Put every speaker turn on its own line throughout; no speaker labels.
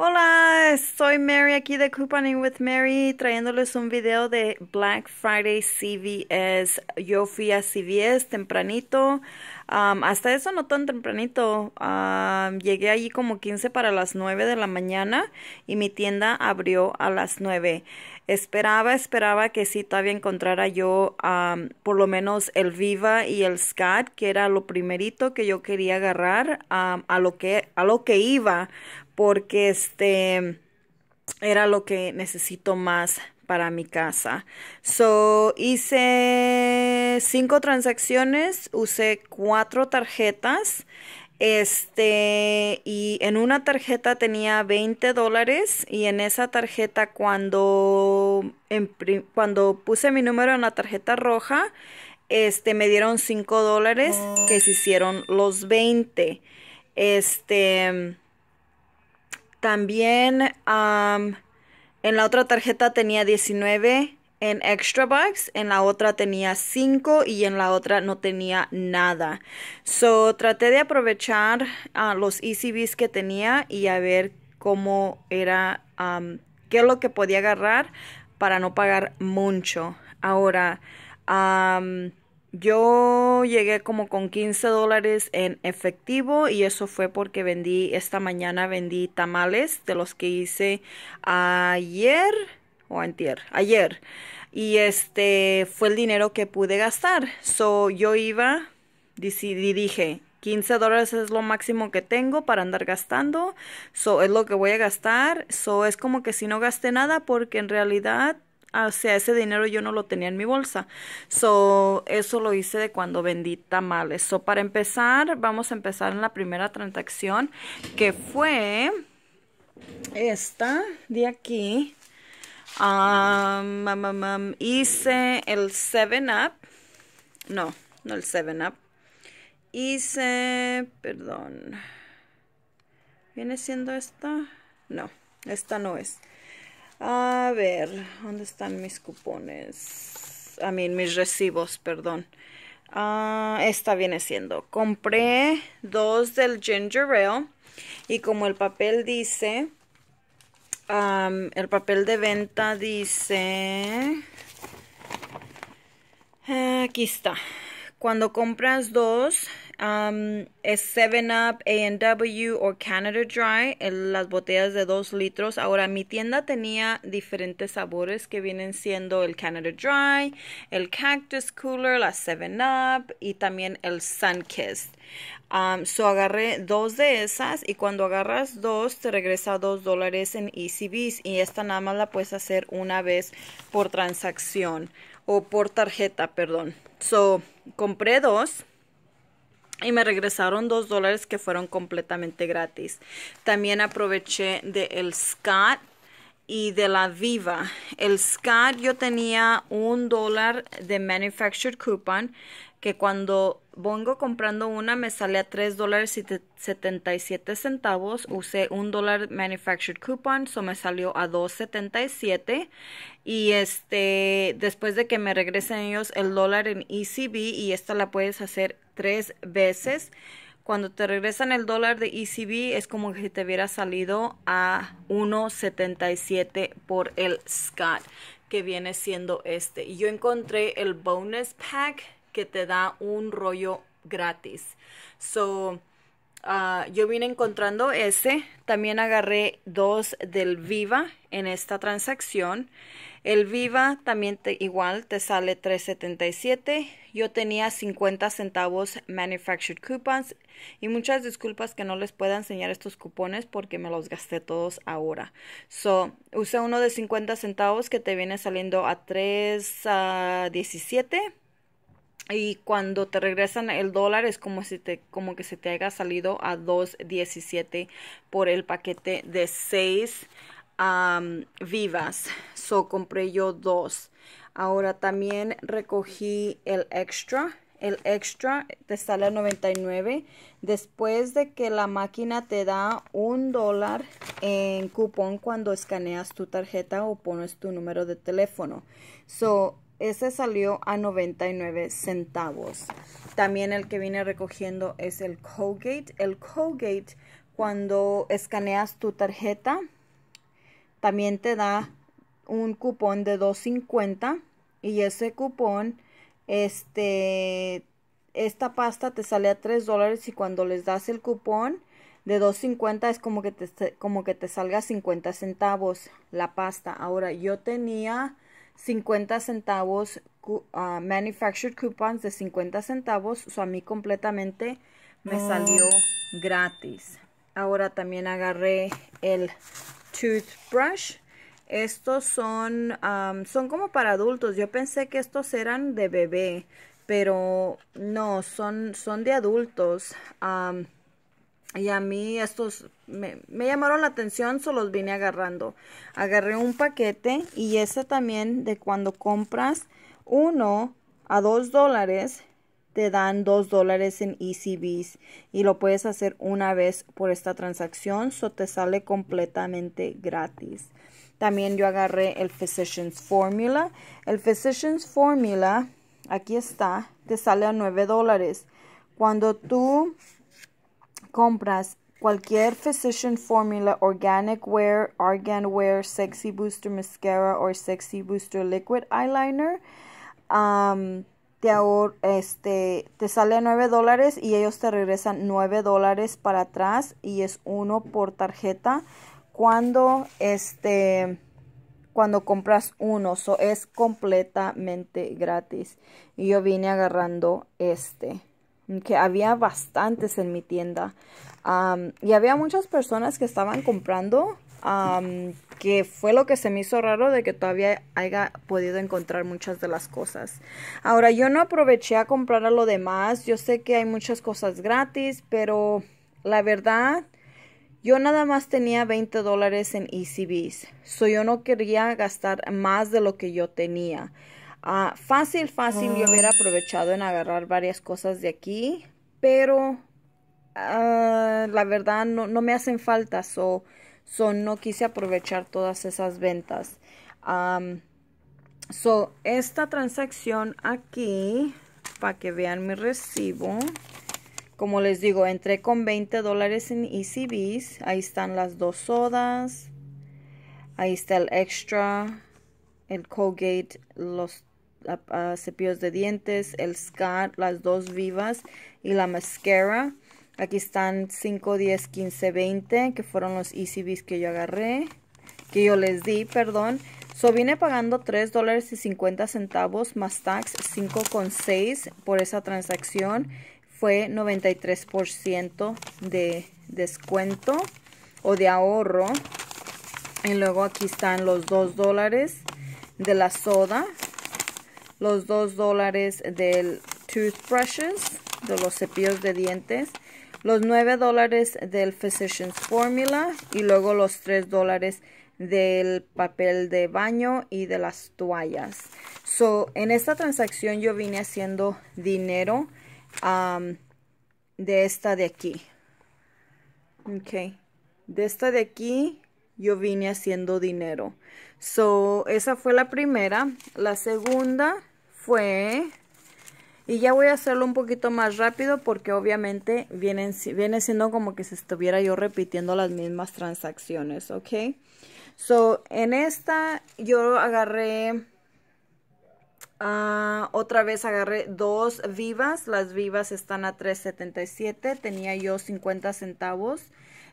Hola, soy Mary aquí de Couponing with Mary trayéndoles un video de Black Friday CVS. Yo fui a CVS tempranito, hasta eso no tan tempranito. Llegué allí como 15 para las 9 de la mañana y mi tienda abrió a las 9. Esperaba, esperaba que sí todavía encontrara yo por lo menos el Viva y el SCAT, que era lo primerito que yo quería agarrar a lo que a lo que iba porque este era lo que necesito más para mi casa. So, hice cinco transacciones, usé cuatro tarjetas. Este, y en una tarjeta tenía 20 dólares y en esa tarjeta cuando, cuando puse mi número en la tarjeta roja, este, me dieron 5 dólares que se hicieron los 20. Este, también en la otra tarjeta tenía 19 en extra bucks, en la otra tenía 5 y en la otra no tenía nada. So traté de aprovechar uh, los ECBs que tenía y a ver cómo era, qué es lo que podía agarrar para no pagar mucho. Ahora, yo llegué como con 15 dólares en efectivo y eso fue porque vendí, esta mañana vendí tamales de los que hice ayer o antier, ayer. Y este fue el dinero que pude gastar. So yo iba, decidí, dije, 15 dólares es lo máximo que tengo para andar gastando. So es lo que voy a gastar. So es como que si no gasté nada porque en realidad o sea, ese dinero yo no lo tenía en mi bolsa. So, eso lo hice de cuando vendí tamales. So, para empezar, vamos a empezar en la primera transacción, que fue esta de aquí. Hice el 7-Up. No, no el 7-Up. Hice, perdón. ¿Viene siendo esta? No, esta no es. A ver, ¿dónde están mis cupones? A mí, mis recibos, perdón. Ah, esta viene siendo. Compré dos del Ginger Ale y como el papel dice, el papel de venta dice, aquí está. Cuando compras dos, es 7-Up, A&W o Canada Dry, las botellas de 2 litros. Ahora, mi tienda tenía diferentes sabores que vienen siendo el Canada Dry, el Cactus Cooler, la 7-Up y también el Sunkissed. Um, so agarré dos de esas y cuando agarras dos te regresa dos dólares en ECBs y esta nada más la puedes hacer una vez por transacción o por tarjeta, perdón. So compré dos y me regresaron dos dólares que fueron completamente gratis. También aproveché de el Scott y de la Viva. El Scott yo tenía un dólar de manufactured coupon que cuando vengo comprando una me sale a 3 dólares y 77 centavos. Usé un dólar manufactured coupon, so me salió a 2.77. Y este, después de que me regresen ellos el dólar en ECB y esta la puedes hacer tres veces. Cuando te regresan el dólar de ECB es como si te hubiera salido a 1.77 por el Scott que viene siendo este. Y yo encontré el bonus pack que te da un rollo gratis. So, uh, yo vine encontrando ese. También agarré dos del Viva en esta transacción. El Viva también te, igual te sale 3.77. Yo tenía 50 centavos manufactured coupons y muchas disculpas que no les pueda enseñar estos cupones porque me los gasté todos ahora. So, usé uno de 50 centavos que te viene saliendo a 3.17 y cuando te regresan el dólar es como si te como que se te haya salido a 2.17 por el paquete de 6 vivas. So compré yo dos. Ahora también recogí el extra. El extra te sale a 99 después de que la máquina te da un dólar en cupón cuando escaneas tu tarjeta o pones tu número de teléfono. So ese salió a 99 centavos. También el que vine recogiendo es el Colgate. El Colgate, cuando escaneas tu tarjeta, también te da un cupón de 2.50 y ese cupón, este, esta pasta te sale a 3 dólares y cuando les das el cupón de 2.50 es como que te, como que te salga 50 centavos la pasta. Ahora, yo tenía 50 centavos uh, manufactured coupons de 50 centavos, so a mí completamente me ah. salió gratis. Ahora también agarré el toothbrush. Estos son, um, son como para adultos. Yo pensé que estos eran de bebé, pero no, son, son de adultos. Um, y a mí estos me, llamaron la atención, solo los vine agarrando. Agarré un paquete y ese también de cuando compras uno a dos dólares, te dan dos dólares en ECBs y lo puedes hacer una vez por esta transacción, so te sale completamente gratis. También yo agarré el Physicians Formula. El Physicians Formula, aquí está, te sale a nueve dólares. Cuando tú compras cualquier Physician Formula Organic Wear, Argan Wear, Sexy Booster Mascara o Sexy Booster Liquid Eyeliner, te, este, te sale a 9 dólares y ellos te regresan 9 dólares para atrás y es uno por tarjeta cuando este cuando compras uno, so es completamente gratis. Y yo vine agarrando este que había bastantes en mi tienda y había muchas personas que estaban comprando que fue lo que se me hizo raro de que todavía haya podido encontrar muchas de las cosas. Ahora, yo no aproveché a comprar a lo demás. Yo sé que hay muchas cosas gratis, pero la verdad, yo nada más tenía 20 dólares en ECBs. So yo no quería gastar más de lo que yo tenía. Ah, fácil, fácil, yo hubiera aprovechado en agarrar varias cosas de aquí, pero ah, la verdad no, no, me hacen falta, so, so, no quise aprovechar todas esas ventas. so, esta transacción aquí, para que vean mi recibo, como les digo, entré con 20 dólares en ECBs, ahí están las dos sodas, ahí está el extra, el Colgate, los cepillos de dientes, el SCAT, las dos vivas y la mascara. Aquí están 5, 10, 15, 20, que fueron los ECBs que yo agarré, que yo les di, perdón. So vine pagando 3 dólares y 50 centavos más tax 5,6 por esa transacción. Fue 93% de descuento o de ahorro. Y luego aquí están los 2 dólares de la soda los 2 dólares del toothbrushes, de los cepillos de dientes, los 9 dólares del Physicians Formula y luego los 3 dólares del papel de baño y de las toallas. So, en esta transacción yo vine haciendo dinero de esta de aquí. Ok. De esta de aquí yo vine haciendo dinero. So, esa fue la primera. La segunda fue... Y ya voy a hacerlo un poquito más rápido porque obviamente vienen, viene siendo como que se estuviera yo repitiendo las mismas transacciones, ¿ok? So, en esta yo agarré... Ah, otra vez agarré dos vivas. Las vivas están a 3.77. Tenía yo 50 centavos.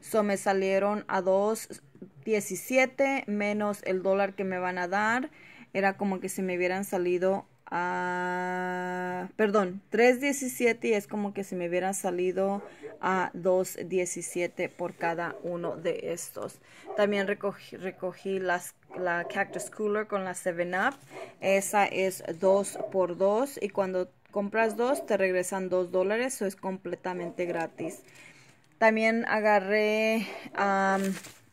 So me salieron a 2.17 menos el dólar que me van a dar. Era como que si me hubieran salido a, perdón, 3.17 y es como que si me hubiera salido a 2.17 por cada uno de estos. También recogí, recogí las, la Cactus Cooler con la 7-Up. Esa es 2 por 2 y cuando compras dos te regresan 2 dólares. Eso es completamente gratis. También agarré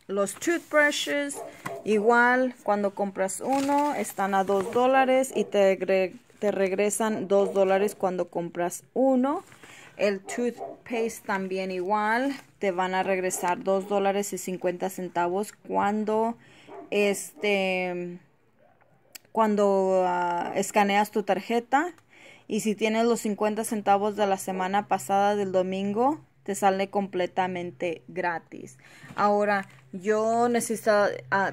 los toothbrushes. Igual, cuando compras uno, están a 2 dólares y te, te regresan 2 dólares cuando compras uno. El toothpaste también igual, te van a regresar 2 dólares y 50 centavos cuando este cuando ah, escaneas tu tarjeta y si tienes los 50 centavos de la semana pasada del domingo te sale completamente gratis. Ahora, yo necesito,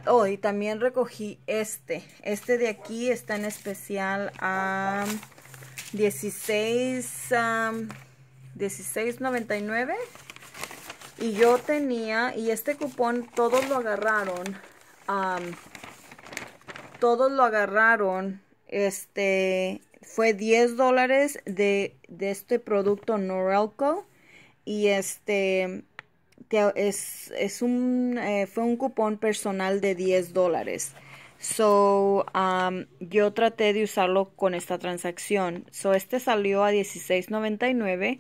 oh, y también recogí este. Este de aquí está en especial a 16, 16.99. Y yo tenía, y este cupón todos lo agarraron. todos lo agarraron. Este fue 10 dólares de, de este producto Norelco. Y este es, es un, eh, fue un cupón personal de 10 dólares. So, yo traté de usarlo con esta transacción. So, este salió a 16.99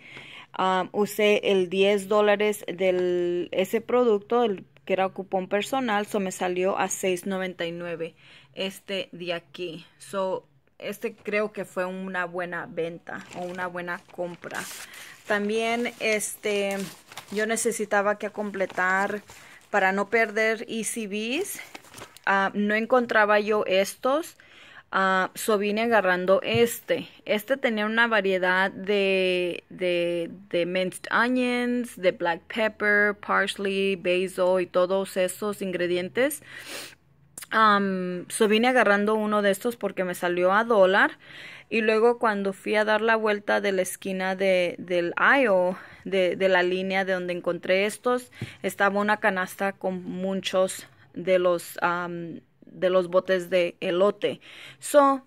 usé el 10 dólares de ese producto, el, que era cupón personal, so me salió a 6.99 este de aquí. So, este creo que fue una buena venta o una buena compra. También este yo necesitaba que completar para no perder ECBs. Ah, no encontraba yo estos Uh, so vine agarrando este. Este tenía una variedad de, de, de minced onions, de black pepper, parsley, basil y todos esos ingredientes. So vine agarrando uno de estos porque me salió a dólar. Y luego cuando fui a dar la vuelta de la esquina de, del aisle, de, de la línea de donde encontré estos, estaba una canasta con muchos de los de los botes de elote. So,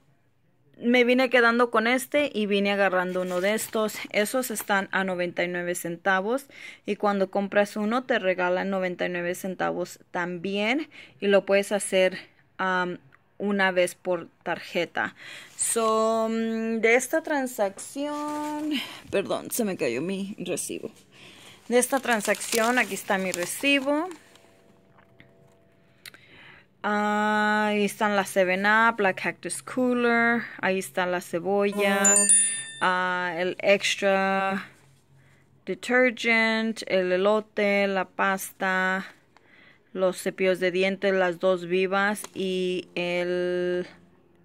me vine quedando con este y vine agarrando uno de estos. Esos están a 99 centavos y cuando compras uno te regalan 99 centavos también y lo puedes hacer una vez por tarjeta. So, mm, de esta transacción, perdón, se me cayó mi recibo. De esta transacción, aquí está mi recibo. Ahí están la 7-Up, la Cactus Cooler, ahí está la cebolla, ah, el extra detergent, el elote, la pasta, los cepillos de dientes, las dos vivas y el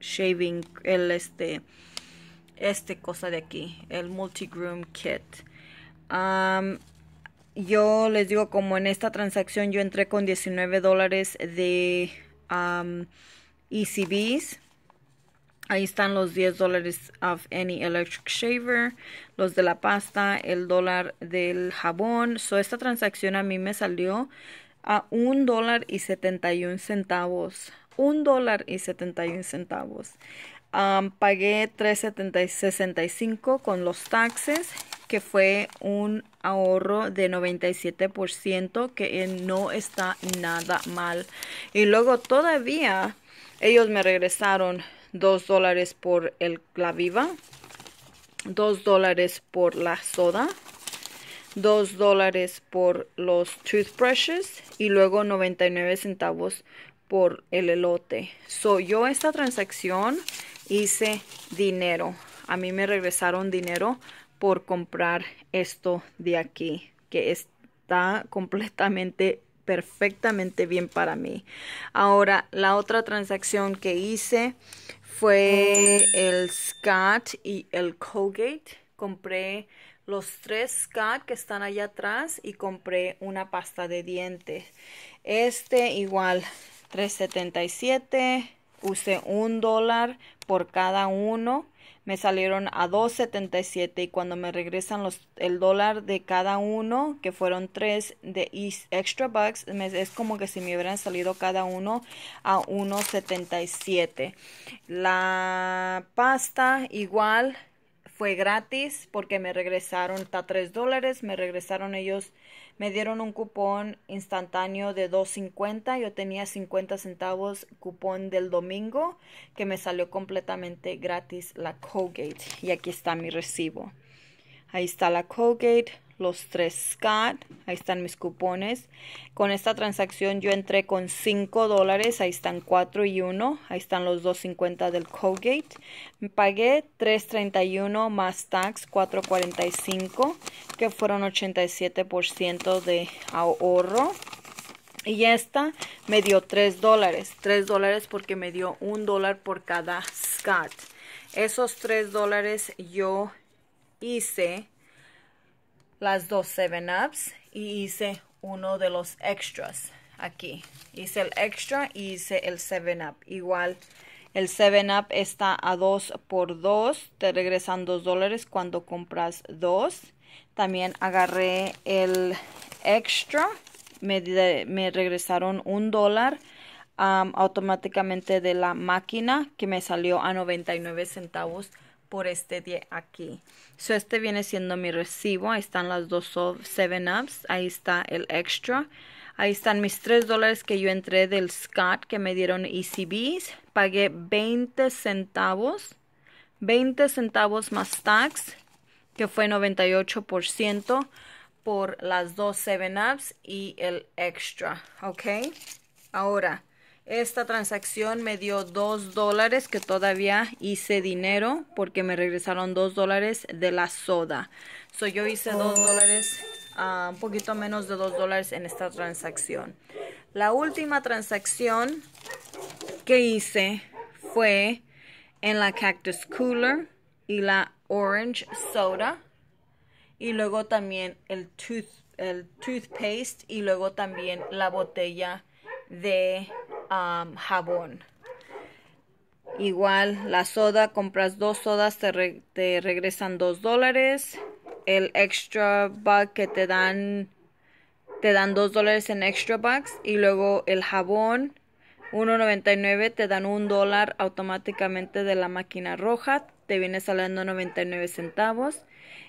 shaving, el este, este cosa de aquí, el multigroom kit. Yo les digo, como en esta transacción yo entré con 19 dólares de um, ECBs. Ahí están los 10 dólares of any electric shaver, los de la pasta, el dólar del jabón. So, esta transacción a mí me salió a un dólar y 71 centavos. Un dólar y 71 centavos. Um, pagué 3.65 con los taxes, que fue un ahorro de 97%, que no está nada mal. Y luego todavía ellos me regresaron 2 dólares por el, la viva, 2 dólares por la soda, 2 dólares por los toothbrushes y luego 99 centavos por el elote. So yo esta transacción hice dinero. A mí me regresaron dinero por comprar esto de aquí, que está completamente perfectamente bien para mí. Ahora, la otra transacción que hice fue el Scott y el Colgate. Compré los tres Scott que están allá atrás y compré una pasta de dientes. Este igual 3.77 usé un dólar por cada uno me salieron a 2.77 y cuando me regresan los el dólar de cada uno que fueron tres de extra bucks es como que si me hubieran salido cada uno a 1.77 la pasta igual fue gratis porque me regresaron hasta 3 dólares me regresaron ellos me dieron un cupón instantáneo de 2.50. Yo tenía 50 centavos cupón del domingo que me salió completamente gratis la Colgate. Y aquí está mi recibo. Ahí está la Colgate los tres Scott, ahí están mis cupones. Con esta transacción yo entré con 5 dólares, ahí están 4 y 1, ahí están los 2.50 del Colgate. Pagué 3.31 más tax 4.45, que fueron 87% de ahorro. Y esta me dio 3 dólares, 3 dólares porque me dio un dólar por cada Scott. Esos 3 dólares yo hice las dos 7-Ups y hice uno de los extras aquí. Hice el extra y hice el 7-Up. Igual el 7-Up está a 2 por 2. Te regresan 2 dólares cuando compras 2. También agarré el extra. Me, me regresaron un dólar automáticamente de la máquina que me salió a 99 centavos por este día aquí. So este viene siendo mi recibo. Ahí están las dos 7-Ups. Ahí está el extra. Ahí están mis 3 dólares que yo entré del Scott que me dieron ECBs. Pagué 20 centavos. 20 centavos más tax, que fue 98% por las dos 7-Ups y el extra. ¿Ok? Ahora, esta transacción me dio 2 dólares que todavía hice dinero porque me regresaron 2 dólares de la soda. So yo hice 2 dólares, uh, un poquito menos de 2 dólares en esta transacción. La última transacción que hice fue en la Cactus Cooler y la Orange Soda. Y luego también el, tooth, el toothpaste y luego también la botella de jabón. Igual la soda, compras dos sodas, te, regresan dos dólares. El extra bug que te dan, te dan dos dólares en extra bucks. Y luego el jabón, 1.99, te dan un dólar automáticamente de la máquina roja. Te viene saliendo 99 centavos.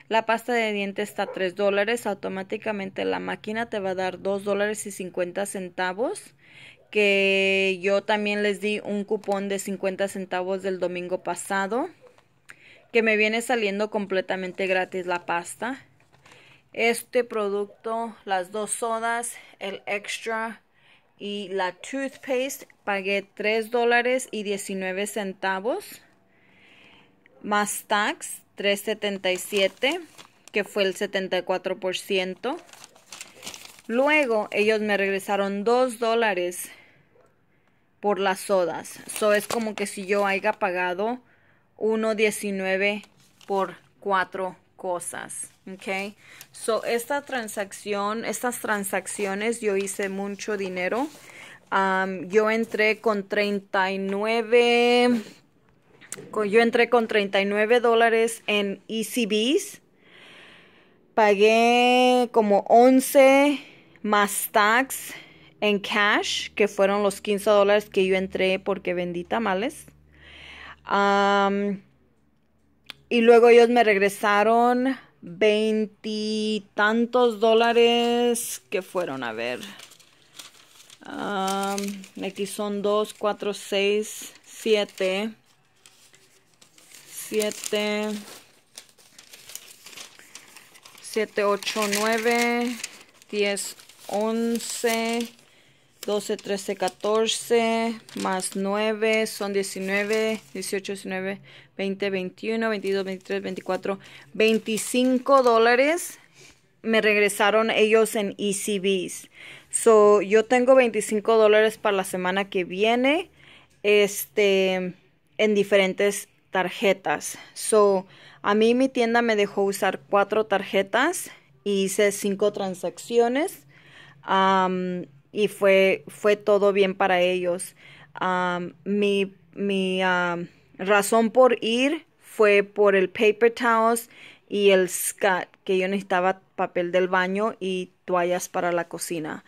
La pasta de dientes está a 3 dólares. Automáticamente la máquina te va a dar 2 dólares y 50 centavos que yo también les di un cupón de 50 centavos del domingo pasado, que me viene saliendo completamente gratis la pasta. Este producto, las dos sodas, el extra y la toothpaste, pagué 3 dólares y 19 centavos. Más tax, 3.77, que fue el 74%. Luego ellos me regresaron 2 dólares por las sodas. So es como que si yo haya pagado 1.19 por cuatro cosas. Ok. So esta transacción, estas transacciones yo hice mucho dinero. Um, yo entré con 39 yo entré con 39 dólares en ECBs. Pagué como 11 más tax en cash, que fueron los 15 dólares que yo entré porque vendí tamales. y luego ellos me regresaron veintitantos dólares que fueron a ver. aquí son 2, 4, 6, 7, 7, 7, 8, 9, 10, 11, 12, 13, 14, más 9, son 19, 18, 19, 20, 21, 22, 23, 24, 25 dólares me regresaron ellos en ECBs. So, yo tengo 25 dólares para la semana que viene, este, en diferentes tarjetas. So, a mí mi tienda me dejó usar cuatro tarjetas y hice cinco transacciones. Y fue, fue todo bien para ellos. mi mi razón por ir fue por el paper towels y el scat, que yo necesitaba papel del baño y toallas para la cocina.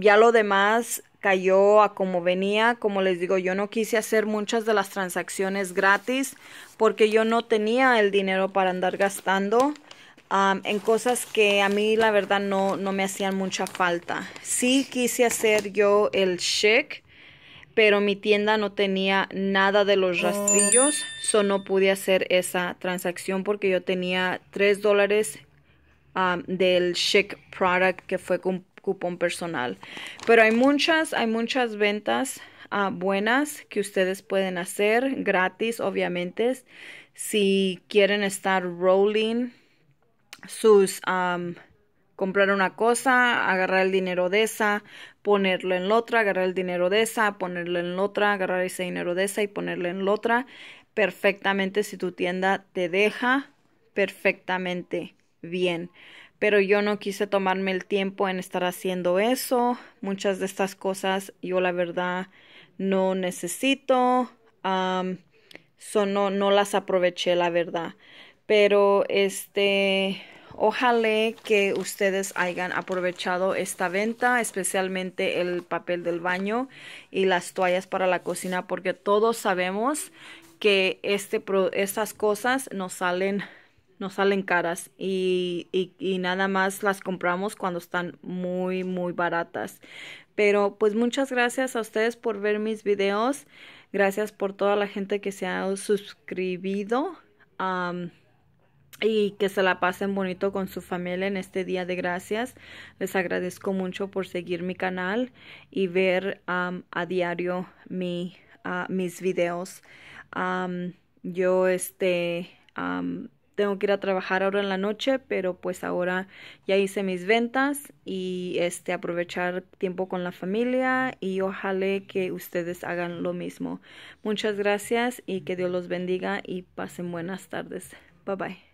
ya lo demás cayó a como venía. Como les digo, yo no quise hacer muchas de las transacciones gratis porque yo no tenía el dinero para andar gastando en cosas que a mí la verdad no, no me hacían mucha falta. Sí quise hacer yo el chic, pero mi tienda no tenía nada de los rastrillos, so no pude hacer esa transacción porque yo tenía 3 dólares del chic product que fue con cupón personal. Pero hay muchas, hay muchas ventas ah, buenas que ustedes pueden hacer gratis, obviamente. Si quieren estar rolling sus comprar una cosa, agarrar el dinero de esa, ponerlo en la otra, agarrar el dinero de esa, ponerlo en la otra, agarrar ese dinero de esa y ponerlo en la otra, perfectamente si tu tienda te deja perfectamente bien. pero yo no quise tomarme el tiempo en estar haciendo eso. Muchas de estas cosas yo la verdad no necesito. Um, no, no las aproveché la verdad. Pero este Ojalá que ustedes hayan aprovechado esta venta, especialmente el papel del baño y las toallas para la cocina, porque todos sabemos que este, estas cosas nos salen, salen caras y, y nada más las compramos cuando están muy, muy baratas. Pero pues muchas gracias a ustedes por ver mis videos. Gracias por toda la gente que se ha suscribido y que se la pasen bonito con su familia en este día de gracias. Les agradezco mucho por seguir mi canal y ver a diario mi, mis videos. yo este tengo que ir a trabajar ahora en la noche, pero pues ahora ya hice mis ventas y este aprovechar tiempo con la familia y ojalá que ustedes hagan lo mismo. Muchas gracias y que Dios los bendiga y pasen buenas tardes. Bye bye.